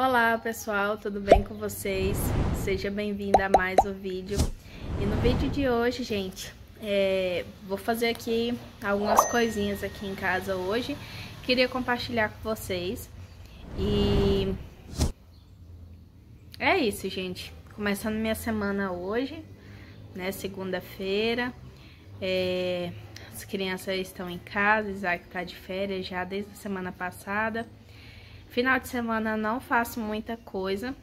Olá pessoal, tudo bem com vocês? Seja bem-vinda a mais um vídeo. E no vídeo de hoje, gente, é, vou fazer aqui algumas coisinhas aqui em casa hoje. Queria compartilhar com vocês. E é isso, gente. Começando minha semana hoje, né? Segunda-feira. É, as crianças estão em casa, Isaac tá de férias já desde a semana passada. Final de semana não faço muita coisa,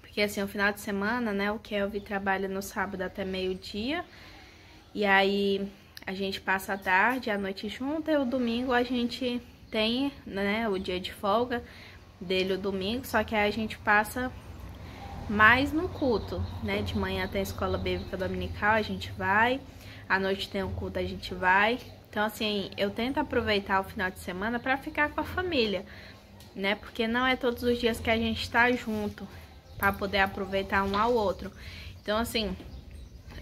porque assim, o final de semana, né, o Kelvin trabalha no sábado até meio-dia, e aí a gente passa a tarde, a noite junto, e o domingo a gente tem, né, o dia de folga dele o domingo, só que aí a gente passa mais no culto, né, de manhã tem a escola bíblica dominical, a gente vai, à noite tem o culto, a gente vai, então assim, eu tento aproveitar o final de semana para ficar com a família, né? Porque não é todos os dias que a gente está junto para poder aproveitar um ao outro. Então, assim,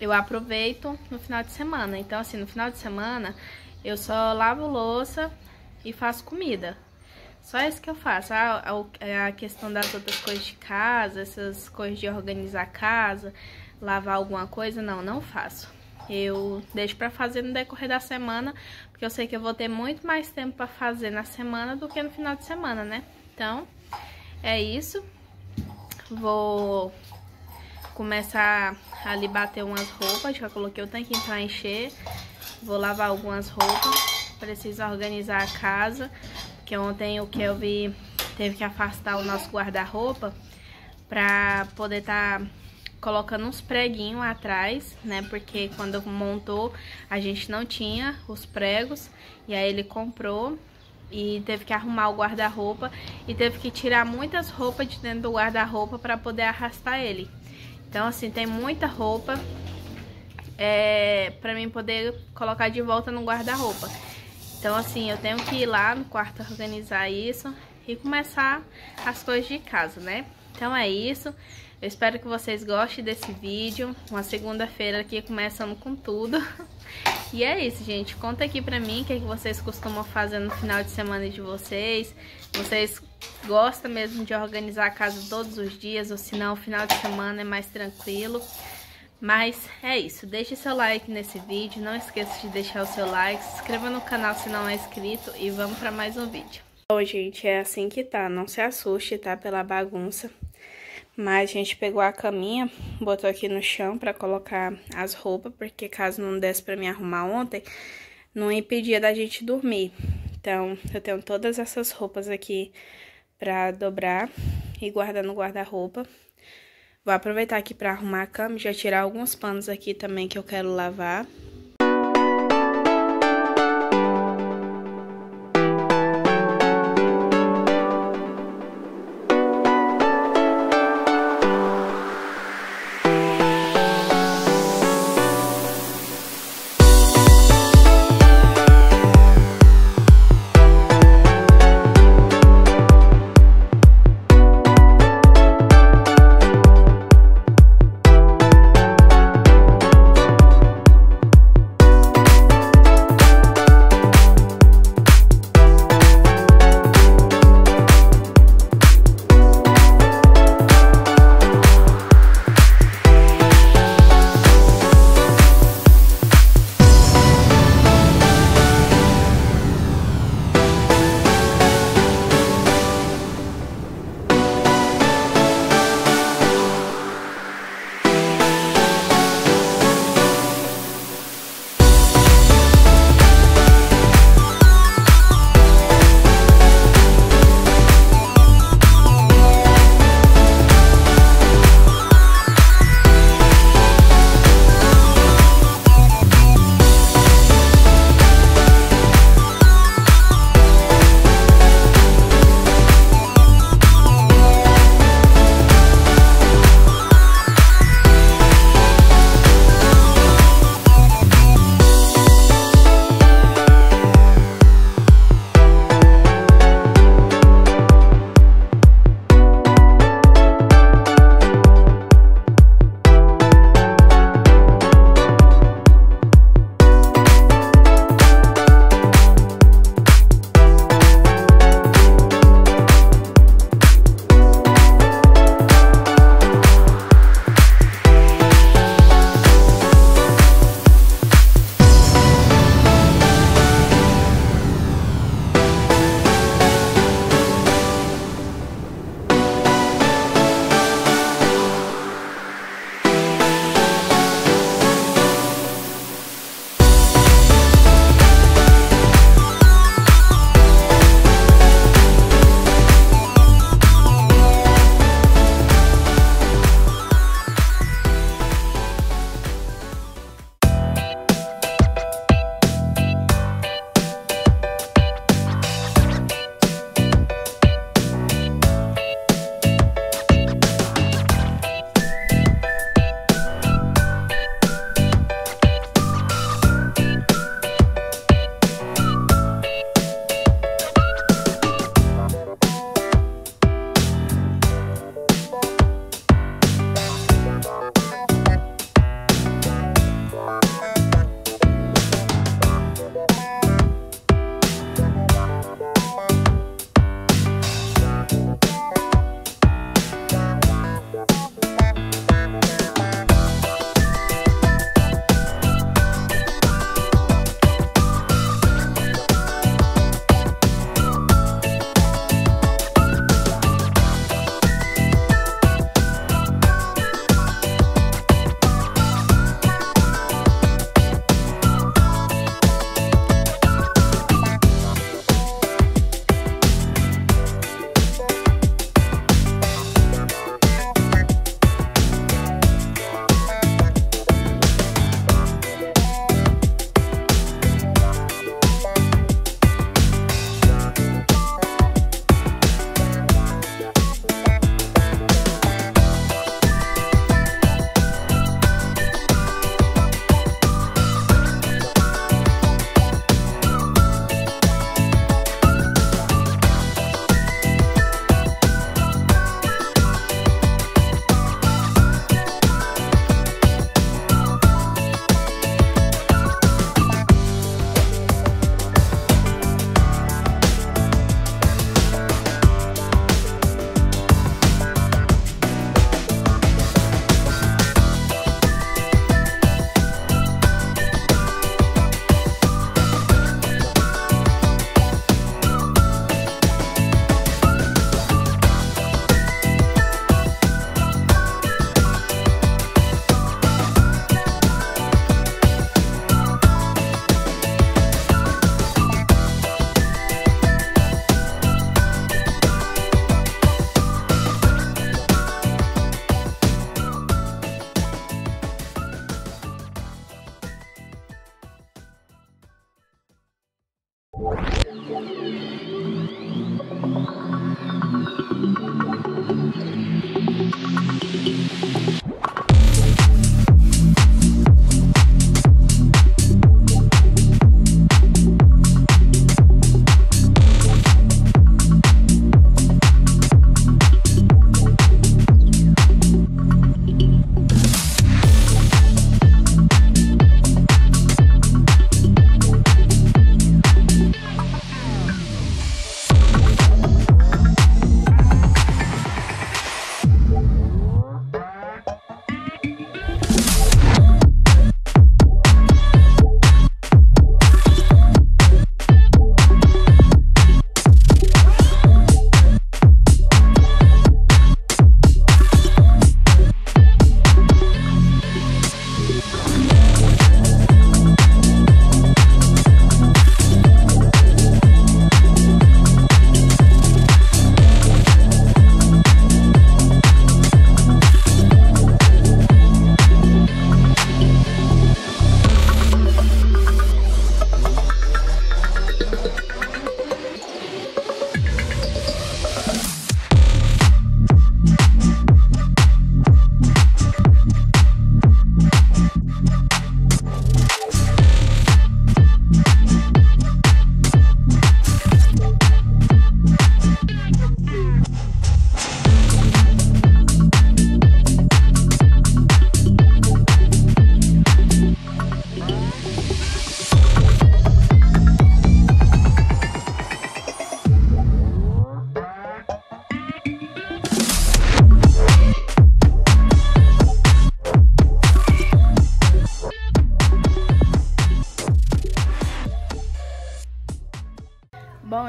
eu aproveito no final de semana. Então, assim, no final de semana eu só lavo louça e faço comida. Só isso que eu faço. A, a, a questão das outras coisas de casa, essas coisas de organizar a casa, lavar alguma coisa, não, não faço. Eu deixo para fazer no decorrer da semana, porque eu sei que eu vou ter muito mais tempo para fazer na semana do que no final de semana, né? Então, é isso. Vou começar ali bater umas roupas, já coloquei o tanquinho para encher. Vou lavar algumas roupas. Preciso organizar a casa, porque ontem o Kelvin teve que afastar o nosso guarda-roupa para poder estar tá colocando uns preguinhos atrás, né? Porque quando montou, a gente não tinha os pregos. E aí ele comprou e teve que arrumar o guarda-roupa. E teve que tirar muitas roupas de dentro do guarda-roupa para poder arrastar ele. Então, assim, tem muita roupa é, para mim poder colocar de volta no guarda-roupa. Então, assim, eu tenho que ir lá no quarto organizar isso e começar as coisas de casa, né? Então é isso. Eu espero que vocês gostem desse vídeo. Uma segunda-feira aqui começando com tudo. E é isso, gente. Conta aqui pra mim o que, é que vocês costumam fazer no final de semana de vocês. Vocês gostam mesmo de organizar a casa todos os dias, ou se não, o final de semana é mais tranquilo. Mas é isso, deixe seu like nesse vídeo, não esqueça de deixar o seu like, se inscreva no canal se não é inscrito e vamos para mais um vídeo. Bom, gente, é assim que tá, não se assuste, tá, pela bagunça. Mas a gente pegou a caminha, botou aqui no chão pra colocar as roupas, porque caso não desse pra me arrumar ontem, não impedia da gente dormir. Então, eu tenho todas essas roupas aqui pra dobrar e guardar no guarda-roupa. Vou aproveitar aqui pra arrumar a cama, já tirar alguns panos aqui também que eu quero lavar.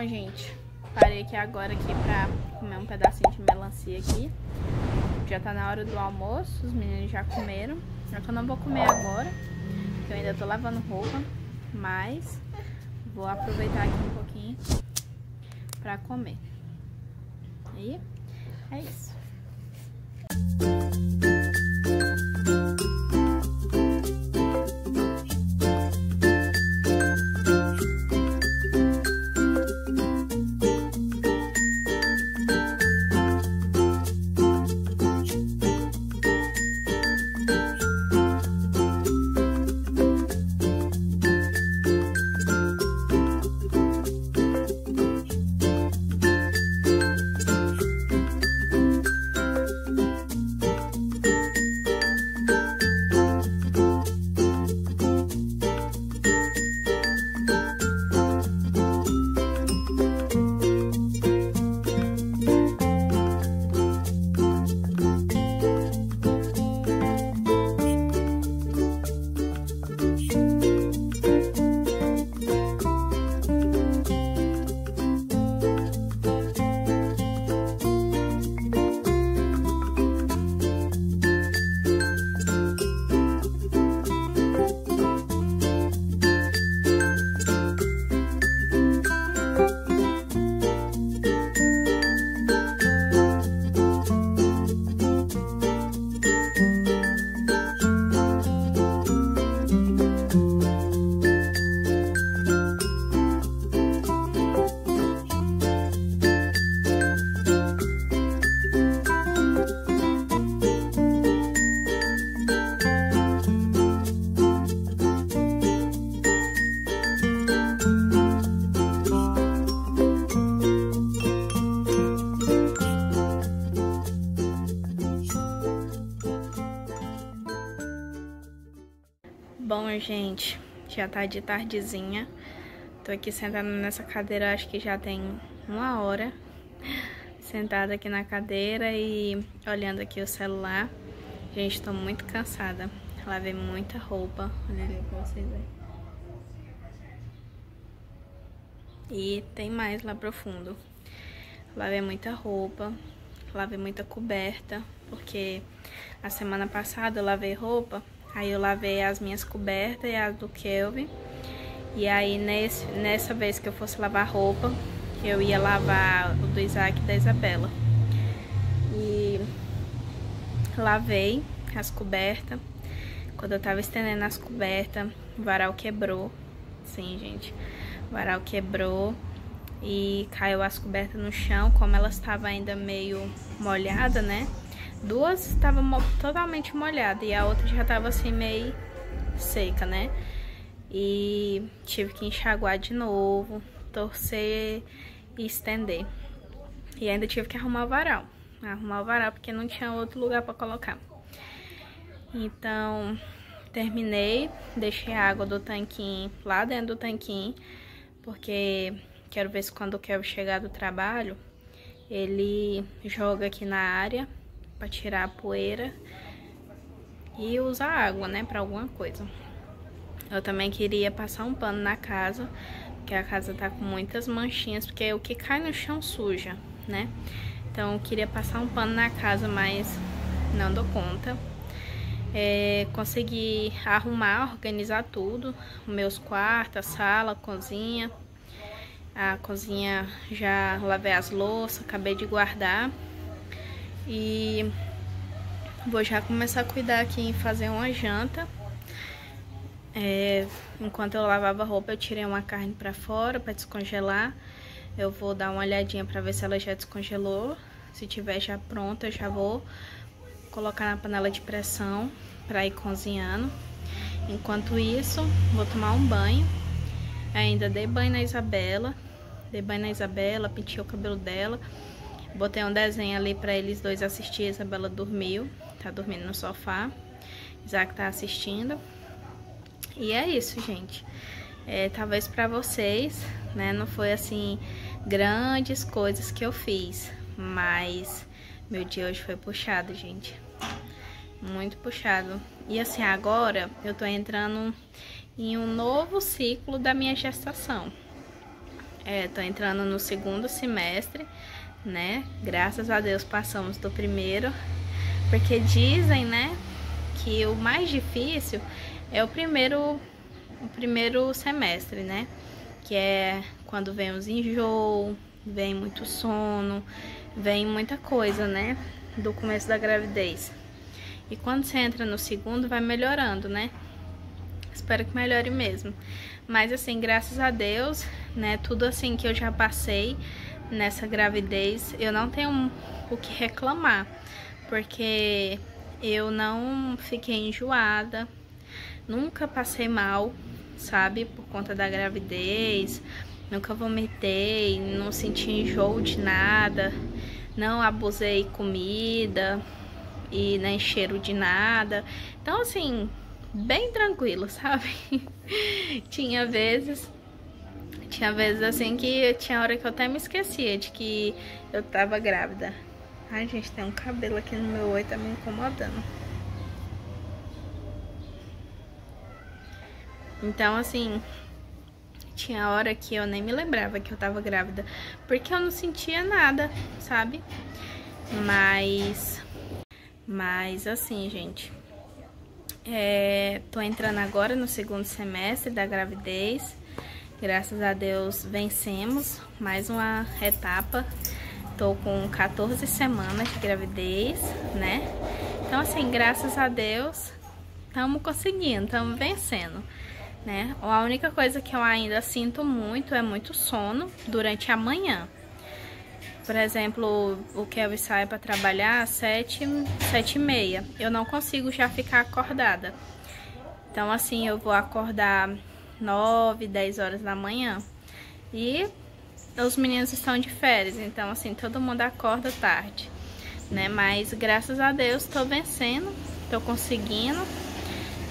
Gente, parei aqui agora aqui pra comer um pedacinho de melancia aqui. Já tá na hora do almoço, os meninos já comeram. Só que eu não vou comer agora, porque eu ainda tô lavando roupa, mas vou aproveitar aqui um pouquinho pra comer. Aí, é isso. Bom, gente, já tá de tardezinha. Tô aqui sentada nessa cadeira, acho que já tem uma hora. Sentada aqui na cadeira e olhando aqui o celular. Gente, tô muito cansada. Lavei muita roupa. Olha ali pra vocês verem. E tem mais lá pro fundo. Lavei muita roupa. Lavei muita coberta. Porque a semana passada eu lavei roupa Aí eu lavei as minhas cobertas e as do Kelvin. E aí nesse, nessa vez que eu fosse lavar roupa, eu ia lavar o do Isaac e da Isabela. E lavei as cobertas. Quando eu tava estendendo as cobertas, o varal quebrou. Sim, gente. O varal quebrou e caiu as cobertas no chão, como elas estavam ainda meio molhada, né? Duas estavam totalmente molhadas e a outra já estava assim meio seca, né? E tive que enxaguar de novo, torcer e estender. E ainda tive que arrumar o varal. Arrumar o varal porque não tinha outro lugar para colocar. Então, terminei, deixei a água do tanquinho lá dentro do tanquinho, porque quero ver se quando eu quero chegar do trabalho, ele joga aqui na área para tirar a poeira e usar água, né, para alguma coisa. Eu também queria passar um pano na casa, porque a casa tá com muitas manchinhas, porque o que cai no chão suja, né? Então eu queria passar um pano na casa, mas não dou conta. É, consegui arrumar, organizar tudo, meus quartos, a sala, a cozinha. A cozinha já lavei as louças, acabei de guardar. E vou já começar a cuidar aqui em fazer uma janta. É, enquanto eu lavava a roupa, eu tirei uma carne pra fora pra descongelar. Eu vou dar uma olhadinha pra ver se ela já descongelou. Se tiver já pronta, eu já vou colocar na panela de pressão pra ir cozinhando. Enquanto isso, vou tomar um banho. Ainda dei banho na Isabela. Dei banho na Isabela, pintei o cabelo dela. Botei um desenho ali pra eles dois assistir. Isabela dormiu, tá dormindo no sofá. Isaac tá assistindo. E é isso, gente. É, talvez pra vocês, né, não foi assim grandes coisas que eu fiz, mas meu dia hoje foi puxado, gente. Muito puxado. E assim, agora eu tô entrando em um novo ciclo da minha gestação. É, tô entrando no segundo semestre, né? Graças a Deus passamos do primeiro, porque dizem, né, que o mais difícil é o primeiro, o primeiro semestre, né? Que é quando vem os enjoo, vem muito sono, vem muita coisa, né? Do começo da gravidez. E quando você entra no segundo, vai melhorando, né? Espero que melhore mesmo. Mas assim, graças a Deus, né, tudo assim que eu já passei nessa gravidez, eu não tenho o que reclamar, porque eu não fiquei enjoada, nunca passei mal, sabe, por conta da gravidez, nunca vomitei, não senti enjoo de nada, não abusei comida e nem cheiro de nada. Então, assim, bem tranquilo, sabe? tinha vezes, tinha vezes assim que tinha hora que eu até me esquecia de que eu tava grávida. Ai, gente, tem um cabelo aqui no meu olho, tá me incomodando. Então, assim, tinha hora que eu nem me lembrava que eu tava grávida, porque eu não sentia nada, sabe? Mas, mas assim, gente, é, tô entrando agora no segundo semestre da gravidez. Graças a Deus vencemos mais uma etapa. Tô com 14 semanas de gravidez, né? Então, assim, graças a Deus, estamos conseguindo, estamos vencendo, né? A única coisa que eu ainda sinto muito é muito sono durante a manhã. Por exemplo, o Kelvin sai para trabalhar às sete, sete e meia. Eu não consigo já ficar acordada. Então, assim, eu vou acordar nove, dez horas da manhã. E os meninos estão de férias, então, assim, todo mundo acorda tarde, né? Mas, graças a Deus, estou vencendo, estou conseguindo.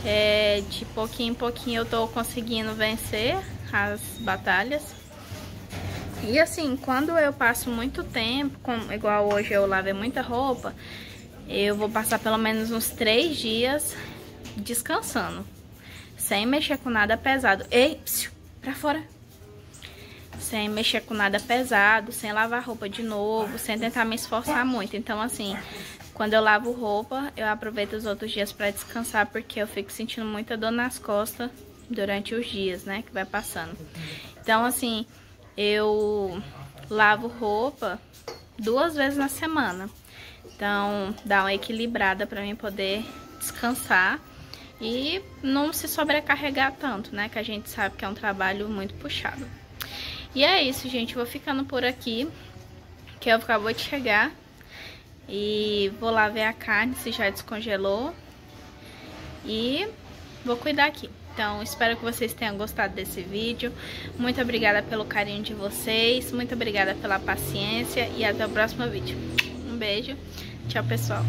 É, de pouquinho em pouquinho eu estou conseguindo vencer as batalhas. E assim, quando eu passo muito tempo, como, igual hoje eu lavei muita roupa, eu vou passar pelo menos uns três dias descansando. Sem mexer com nada pesado. Ei, psiu, pra fora. Sem mexer com nada pesado, sem lavar roupa de novo, sem tentar me esforçar muito. Então, assim, quando eu lavo roupa, eu aproveito os outros dias pra descansar, porque eu fico sentindo muita dor nas costas durante os dias, né, que vai passando. Então, assim, eu lavo roupa duas vezes na semana. Então, dá uma equilibrada para mim poder descansar e não se sobrecarregar tanto, né? Que a gente sabe que é um trabalho muito puxado. E é isso, gente. Vou ficando por aqui, que eu acabou de chegar. E vou lá ver a carne se já descongelou. E vou cuidar aqui. Então, espero que vocês tenham gostado desse vídeo. Muito obrigada pelo carinho de vocês, muito obrigada pela paciência e até o próximo vídeo. Um beijo, tchau pessoal.